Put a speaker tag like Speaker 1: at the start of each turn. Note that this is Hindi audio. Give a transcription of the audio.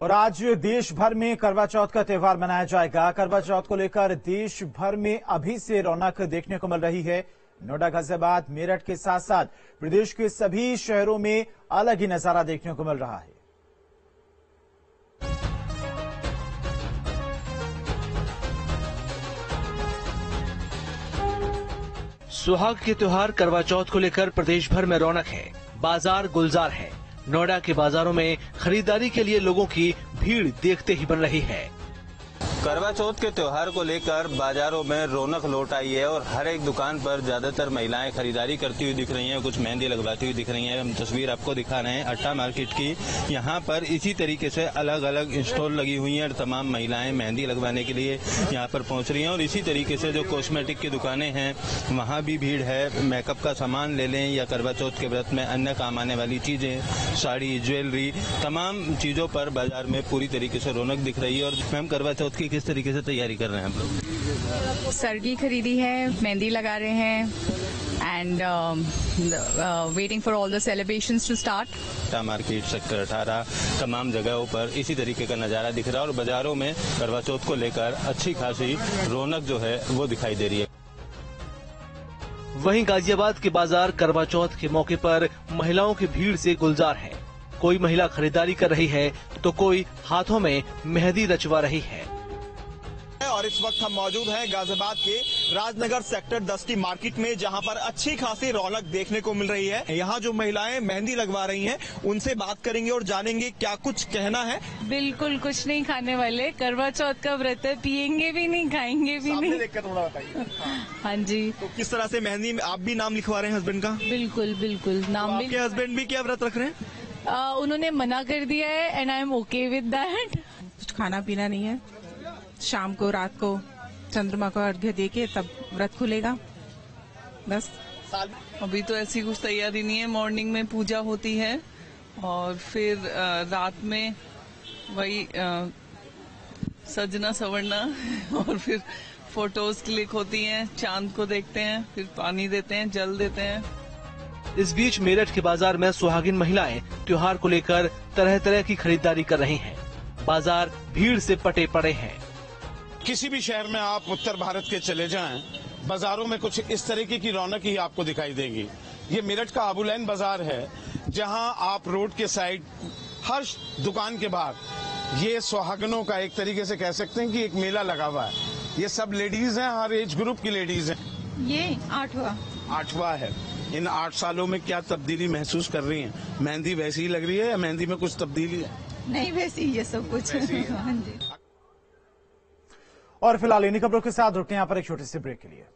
Speaker 1: और आज देश भर में करवा चौथ का त्यौहार मनाया जाएगा। करवा चौथ को लेकर देश भर में अभी से रौनक देखने को मिल रही है। नोएडा, गाजियाबाद, मेरठ के साथ साथ प्रदेश के सभी शहरों में अलग ही नज़ारा देखने को मिल रहा है।
Speaker 2: सुहाग के त्योहार करवा चौथ को लेकर प्रदेश भर में रौनक है। बाज़ार गुलजार है। नोएडा के बाजारों में खरीदारी के लिए लोगों की भीड़ देखते ही बन रही है।
Speaker 3: करवा चौथ के त्योहार को लेकर बाजारों में रौनक लौट आई है और हर एक दुकान पर ज़्यादातर महिलाएँ खरीदारी करती हुई दिख रही हैं, कुछ मेहंदी लगवाती हुई दिख रही हैं। हम तस्वीर आपको दिखा रहे हैं, अट्टा मार्केट की। यहाँ पर इसी तरीके से अलग अलग स्टॉल लगी हुई हैं और तमाम महिलाएँ मेहंदी लगवाने के लिए यहाँ पर पहुँच रही हैं और इसी तरीके से जो कॉस्मेटिक की दुकानें हैं, वहाँ भी भीड़ है। मेकअप का सामान ले लें या करवा चौथ के व्रत में अन्य काम आने वाली चीज़ें, साड़ी, ज्वेलरी, तमाम चीज़ों पर बाज़ार में पूरी तरीके से रौनक दिख रही है और मैम करवा चौथ की किस तरीके से तैयारी कर रहे हैं हम लोग?
Speaker 4: सरगी खरीदी है मेहंदी लगा रहे हैं and waiting for all the celebration to start
Speaker 3: टा मार्केट सेक्टर अठारह तमाम जगहों पर इसी तरीके का नज़ारा दिख रहा है और बाजारों में करवा चौथ को लेकर अच्छी खासी रौनक जो है वो दिखाई दे रही है।
Speaker 2: वहीं गाजियाबाद के बाज़ार करवा चौथ के मौके पर महिलाओं की भीड़ से गुलजार है। कोई महिला खरीदारी कर रही है तो कोई हाथों में मेहंदी रचवा रही है।
Speaker 5: इस वक्त हम मौजूद हैं गाजियाबाद के राजनगर सेक्टर 10 की मार्केट में जहाँ पर अच्छी खासी रौनक देखने को मिल रही है। यहाँ जो महिलाएँ मेहंदी लगवा रही हैं उनसे बात करेंगे और जानेंगे क्या कुछ कहना है।
Speaker 4: बिल्कुल कुछ नहीं खाने वाले। करवा चौथ का व्रत है पियेंगे भी नहीं खाएँगे भी नहीं।
Speaker 5: देखकर थोड़ा बताइए।
Speaker 4: हाँ जी।
Speaker 5: तो किस तरह से मेहंदी आप भी नाम लिखवा रहे हैं हस्बैंड का?
Speaker 4: बिल्कुल बिल्कुल।
Speaker 5: तो
Speaker 4: नाम भी
Speaker 5: आपके हस्बैंड भी क्या व्रत रख रहे हैं?
Speaker 4: उन्होंने मना कर दिया है and I am okay with that
Speaker 6: कुछ खाना पीना नहीं है। शाम को रात को चंद्रमा को अर्घ्य दे के तब व्रत खुलेगा। बस।
Speaker 7: अभी तो ऐसी कुछ तैयारी नहीं है। मॉर्निंग में पूजा होती है और फिर रात में वही सजना सवरना और फिर फ़ोटोज़ क्लिक होती हैं। चाँद को देखते हैं फिर पानी देते हैं जल देते हैं।
Speaker 2: इस बीच मेरठ के बाज़ार में सुहागिन महिलाएँ त्योहार को लेकर तरह तरह की खरीदारी कर रही हैं। बाज़ार भीड़ से पटे पड़े हैं।
Speaker 8: किसी भी शहर में आप उत्तर भारत के चले जाएँ बाजारों में कुछ इस तरीके की रौनक ही आपको दिखाई देगी। ये मेरठ का आबुलैन बाज़ार है जहाँ आप रोड के साइड हर दुकान के बाहर ये सुहागनों का एक तरीके से कह सकते हैं कि एक मेला लगा हुआ है। ये सब लेडीज़ हैं हर एज ग्रुप की लेडीज़ हैं।
Speaker 4: ये आठवा।
Speaker 8: आठवा है। इन आठ सालों में क्या तब्दीली महसूस कर रही हैं? मेहंदी वैसी ही लग रही है या मेहंदी में कुछ तब्दीली है?
Speaker 4: नहीं वैसी ये सब कुछ। हाँ
Speaker 1: और फ़िलहाल इन्हीं खबरों के साथ रुकते हैं। यहाँ पर एक छोटे से ब्रेक के लिए।